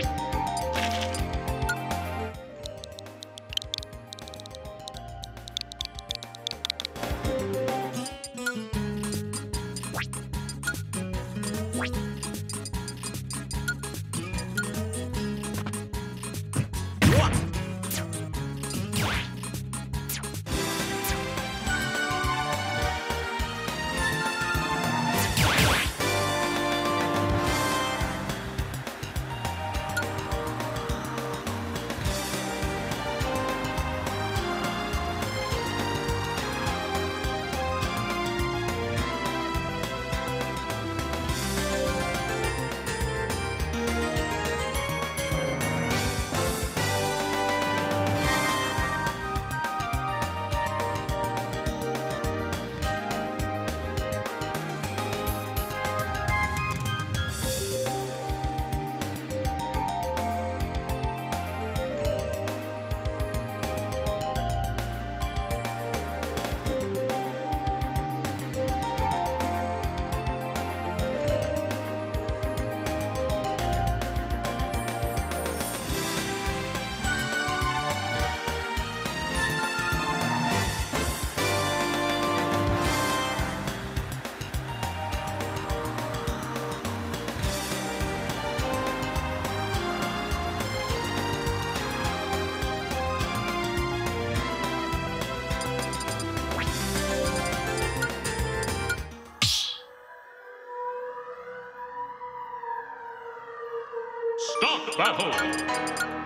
Stop battle!